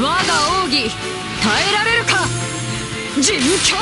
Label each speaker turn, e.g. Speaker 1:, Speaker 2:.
Speaker 1: 我が奥義耐えられるか？人狂